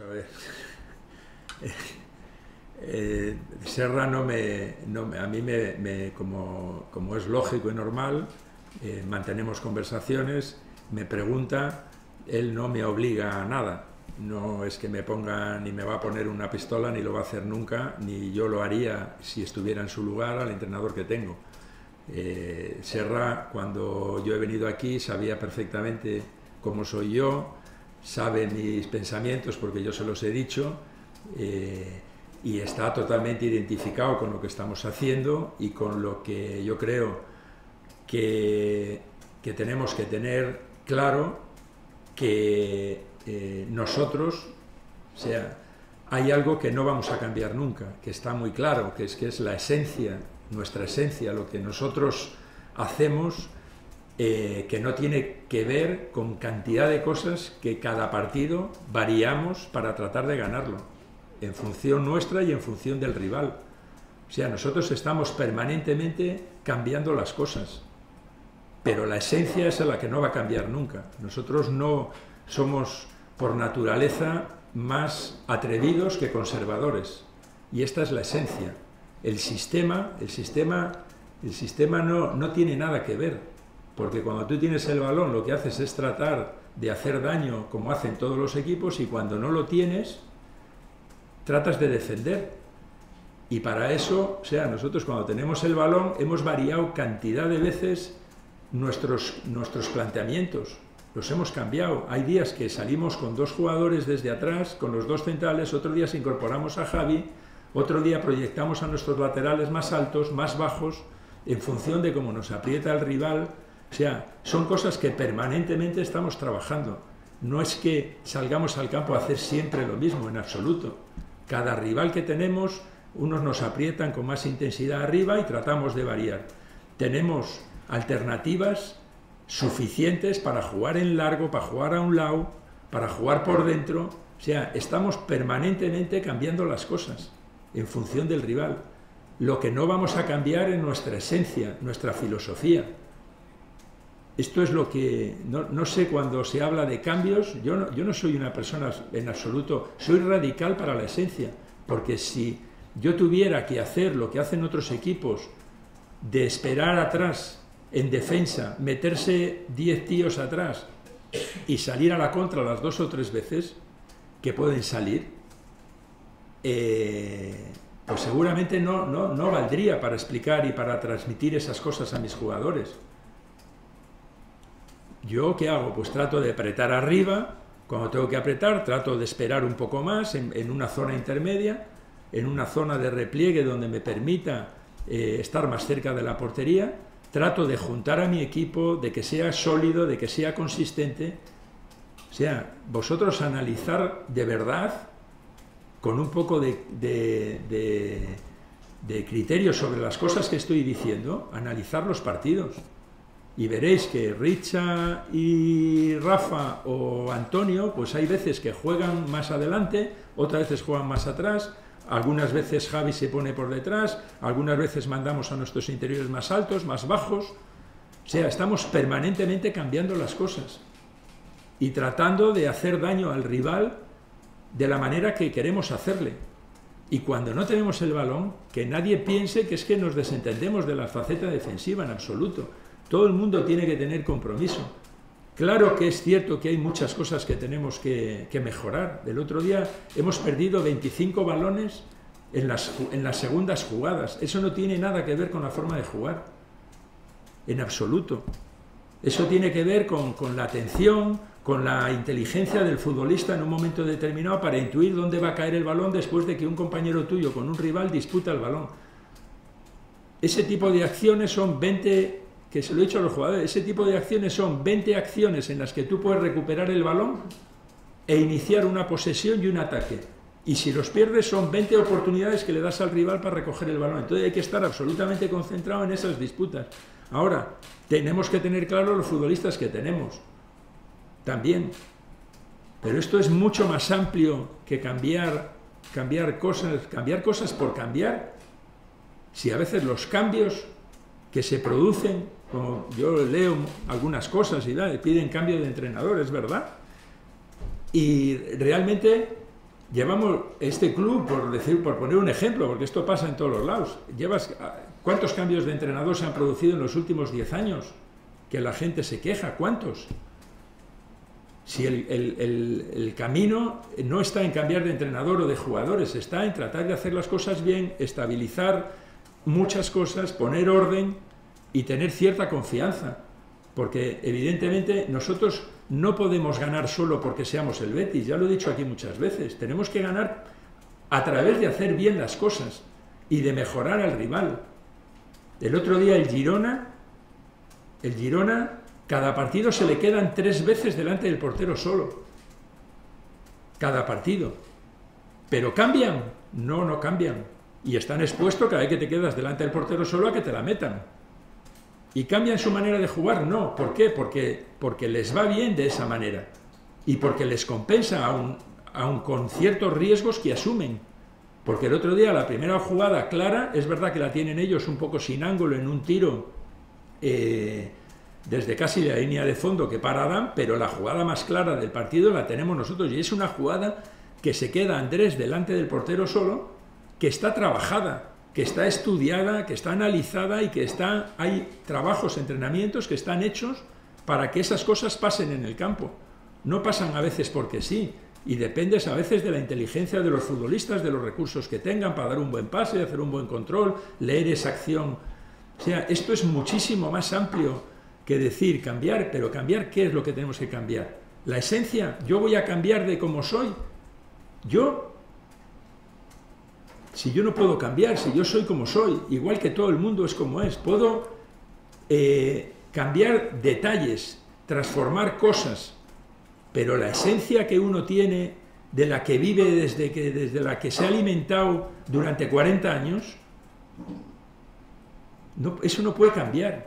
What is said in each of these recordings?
A ver. Eh, Serra no me, no, a mí me, me como, como, es lógico y normal, eh, mantenemos conversaciones, me pregunta, él no me obliga a nada, no es que me ponga ni me va a poner una pistola ni lo va a hacer nunca, ni yo lo haría si estuviera en su lugar al entrenador que tengo. Eh, Serra, cuando yo he venido aquí, sabía perfectamente cómo soy yo, sabe mis pensamientos porque yo se los he dicho eh, y está totalmente identificado con lo que estamos haciendo y con lo que yo creo que, que tenemos que tener claro que eh, nosotros, o sea, hay algo que no vamos a cambiar nunca, que está muy claro, que es que es la esencia, nuestra esencia, lo que nosotros hacemos eh, que no tiene que ver con cantidad de cosas que cada partido variamos para tratar de ganarlo, en función nuestra y en función del rival. O sea, nosotros estamos permanentemente cambiando las cosas, pero la esencia es la que no va a cambiar nunca. Nosotros no somos por naturaleza más atrevidos que conservadores, y esta es la esencia. El sistema, el sistema, el sistema no, no tiene nada que ver porque cuando tú tienes el balón lo que haces es tratar de hacer daño como hacen todos los equipos y cuando no lo tienes tratas de defender. Y para eso, o sea, nosotros cuando tenemos el balón hemos variado cantidad de veces nuestros, nuestros planteamientos, los hemos cambiado. Hay días que salimos con dos jugadores desde atrás, con los dos centrales, otro día incorporamos a Javi, otro día proyectamos a nuestros laterales más altos, más bajos, en función de cómo nos aprieta el rival, o sea, son cosas que permanentemente estamos trabajando. No es que salgamos al campo a hacer siempre lo mismo, en absoluto. Cada rival que tenemos, unos nos aprietan con más intensidad arriba y tratamos de variar. Tenemos alternativas suficientes para jugar en largo, para jugar a un lado, para jugar por dentro. O sea, estamos permanentemente cambiando las cosas en función del rival. Lo que no vamos a cambiar es nuestra esencia, nuestra filosofía. Esto es lo que, no, sé, cuando se habla de cambios, yo no, yo no soy una persona en absoluto, soy radical para la esencia, porque si yo tuviera que hacer lo que hacen otros equipos, de esperar atrás en defensa, meterse 10 tíos atrás y salir a la contra las dos o tres veces que pueden salir, eh, pues seguramente no, no, no valdría para explicar y para transmitir esas cosas a mis jugadores. ¿Yo qué hago? Pues trato de apretar arriba, cuando tengo que apretar, trato de esperar un poco más en, una zona intermedia, en una zona de repliegue donde me permita eh, estar más cerca de la portería, trato de juntar a mi equipo, de que sea sólido, de que sea consistente. O sea, vosotros analizar de verdad, con un poco de, de criterio sobre las cosas que estoy diciendo, analizar los partidos y veréis que Richa y Rafa o Antonio, pues hay veces que juegan más adelante, otras veces juegan más atrás, algunas veces Javi se pone por detrás, algunas veces mandamos a nuestros interiores más altos, más bajos, o sea, estamos permanentemente cambiando las cosas y tratando de hacer daño al rival de la manera que queremos hacerle. Y cuando no tenemos el balón, que nadie piense que es que nos desentendemos de la faceta defensiva en absoluto. Todo el mundo tiene que tener compromiso. Claro que es cierto que hay muchas cosas que tenemos que, mejorar. El otro día hemos perdido 25 balones en las, en las segundas jugadas. Eso no tiene nada que ver con la forma de jugar. En absoluto. Eso tiene que ver con, con la atención, con la inteligencia del futbolista en un momento determinado para intuir dónde va a caer el balón después de que un compañero tuyo con un rival disputa el balón. Ese tipo de acciones son 20 que se lo he dicho a los jugadores, ese tipo de acciones son 20 acciones en las que tú puedes recuperar el balón e iniciar una posesión y un ataque. Y si los pierdes son 20 oportunidades que le das al rival para recoger el balón. Entonces hay que estar absolutamente concentrado en esas disputas. Ahora, tenemos que tener claro los futbolistas que tenemos. También. Pero esto es mucho más amplio que cambiar, cambiar cosas, cambiar cosas por cambiar. Si a veces los cambios que se producen como yo leo algunas cosas y piden cambio de entrenador, es verdad. Y realmente llevamos este club, por, decir, por poner un ejemplo, porque esto pasa en todos los lados, llevas, ¿cuántos cambios de entrenador se han producido en los últimos 10 años? Que la gente se queja, ¿cuántos? Si el, el, camino no está en cambiar de entrenador o de jugadores, está en tratar de hacer las cosas bien, estabilizar muchas cosas, poner orden y tener cierta confianza. Porque evidentemente nosotros no podemos ganar solo porque seamos el Betis, ya lo he dicho aquí muchas veces, tenemos que ganar a través de hacer bien las cosas y de mejorar al rival. El otro día el Girona, el Girona, cada partido se le quedan tres veces delante del portero solo. Cada partido. ¿Pero cambian? No, no cambian. Y están expuestos cada vez que te quedas delante del portero solo a que te la metan. ¿Y cambian su manera de jugar? No. ¿Por qué? Porque, porque les va bien de esa manera. Y porque les compensa, aún, con ciertos riesgos que asumen. Porque el otro día la primera jugada clara, es verdad que la tienen ellos un poco sin ángulo en un tiro eh, desde casi la línea de fondo que para Adam, pero la jugada más clara del partido la tenemos nosotros y es una jugada que se queda Andrés delante del portero solo, que está trabajada, que está estudiada, que está analizada y que está, hay trabajos, entrenamientos que están hechos para que esas cosas pasen en el campo. No pasan a veces porque sí, y dependes a veces de la inteligencia de los futbolistas, de los recursos que tengan para dar un buen pase, hacer un buen control, leer esa acción. O sea, esto es muchísimo más amplio que decir cambiar, pero cambiar, ¿qué es lo que tenemos que cambiar? La esencia, yo voy a cambiar de cómo soy. Yo si yo no puedo cambiar, si yo soy como soy, igual que todo el mundo es como es, puedo eh, cambiar detalles, transformar cosas, pero la esencia que uno tiene, de la que vive desde, que, desde la que se ha alimentado durante 40 años, eso no puede cambiar.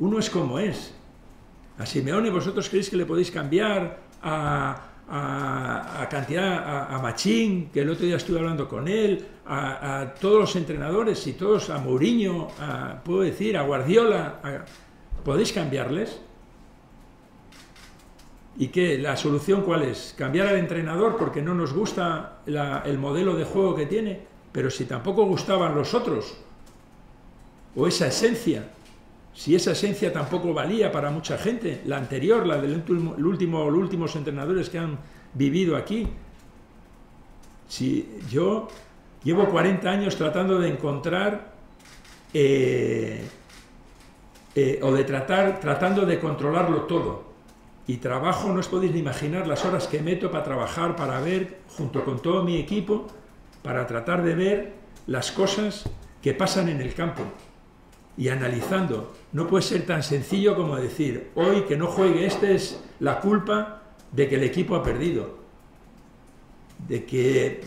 Uno es como es. A Simeone vosotros creéis que le podéis cambiar a, a, cantidad, a, Machín, que el otro día estuve hablando con él, a, todos los entrenadores y todos, a Mourinho, puedo decir, a Guardiola, ¿podéis cambiarles? ¿Y qué? ¿La solución cuál es? ¿Cambiar al entrenador porque no nos gusta el modelo de juego que tiene? Pero si tampoco gustaban los otros, o esa esencia, si esa esencia tampoco valía para mucha gente, la anterior, la del último, último, los últimos entrenadores que han vivido aquí. Si yo llevo 40 años tratando de encontrar eh, eh, o de tratar, tratando de controlarlo todo. Y trabajo, no os podéis ni imaginar las horas que meto para trabajar, para ver, junto con todo mi equipo, para tratar de ver las cosas que pasan en el campo y analizando. No puede ser tan sencillo como decir, hoy que no juegue este es la culpa de que el equipo ha perdido. De que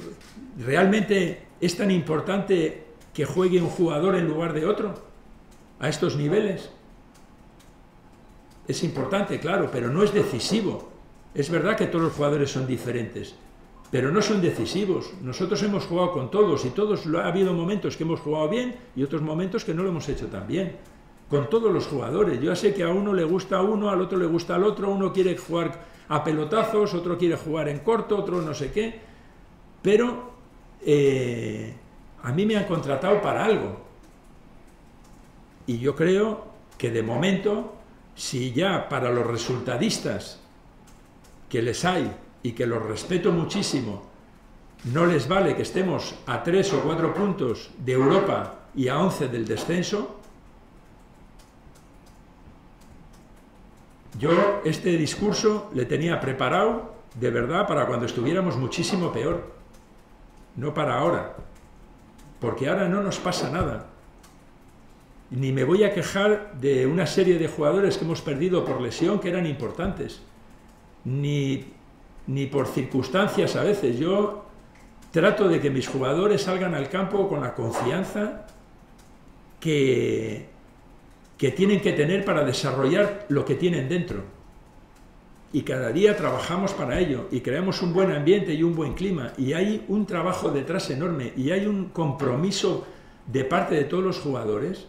realmente es tan importante que juegue un jugador en lugar de otro a estos niveles. Es importante, claro, pero no es decisivo. Es verdad que todos los jugadores son diferentes, pero no son decisivos. Nosotros hemos jugado con todos y todos ha habido momentos que hemos jugado bien y otros momentos que no lo hemos hecho tan bien. Con todos los jugadores. Yo sé que a uno le gusta a uno, al otro le gusta al otro, uno quiere jugar a pelotazos, otro quiere jugar en corto, otro no sé qué. Pero eh, a mí me han contratado para algo. Y yo creo que de momento, si ya para los resultadistas que les hay y que los respeto muchísimo, no les vale que estemos a tres o cuatro puntos de Europa y a once del descenso, yo este discurso le tenía preparado de verdad para cuando estuviéramos muchísimo peor, no para ahora, porque ahora no nos pasa nada. Ni me voy a quejar de una serie de jugadores que hemos perdido por lesión que eran importantes, ni ni por circunstancias a veces. Yo trato de que mis jugadores salgan al campo con la confianza que, que tienen que tener para desarrollar lo que tienen dentro. Y cada día trabajamos para ello y creamos un buen ambiente y un buen clima. Y hay un trabajo detrás enorme y hay un compromiso de parte de todos los jugadores.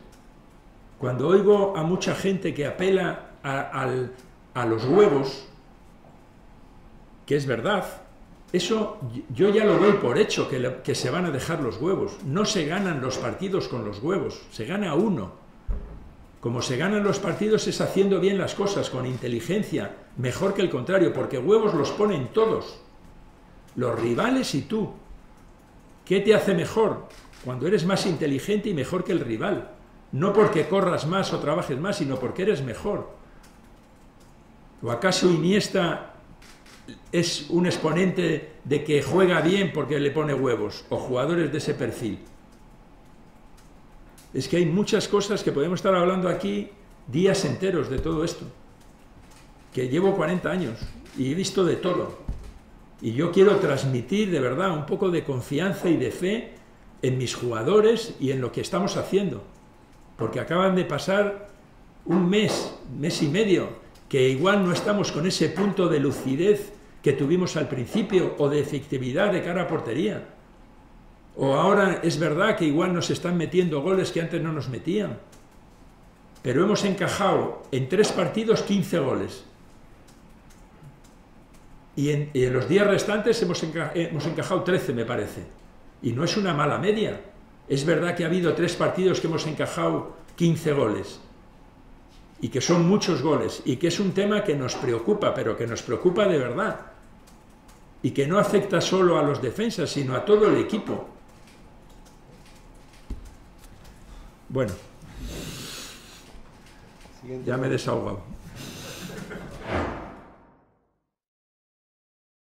Cuando oigo a mucha gente que apela a, a los huevos, es verdad, Eso yo ya lo doy por hecho, que, que se van a dejar los huevos. No se ganan los partidos con los huevos, se gana uno. Como se ganan los partidos es haciendo bien las cosas, con inteligencia, mejor que el contrario, porque huevos los ponen todos, los rivales y tú. ¿Qué te hace mejor? Cuando eres más inteligente y mejor que el rival. No porque corras más o trabajes más, sino porque eres mejor. ¿O acaso Iniesta es un exponente de que juega bien porque le pone huevos? ¿O jugadores de ese perfil? Es que hay muchas cosas que podemos estar hablando aquí días enteros de todo esto. Que llevo 40 años y he visto de todo. Y yo quiero transmitir de verdad un poco de confianza y de fe en mis jugadores y en lo que estamos haciendo. Porque acaban de pasar un mes, mes y medio, que igual no estamos con ese punto de lucidez que tuvimos al principio o de efectividad de cara a portería. O ahora es verdad que igual nos están metiendo goles que antes no nos metían. Pero hemos encajado en tres partidos 15 goles. Y en, los días restantes hemos, hemos encajado 13, me parece. Y no es una mala media. Es verdad que ha habido tres partidos que hemos encajado 15 goles. Y que son muchos goles. Y que es un tema que nos preocupa, pero que nos preocupa de verdad. Y que no afecta solo a los defensas, sino a todo el equipo. Bueno, ya me he desahogado.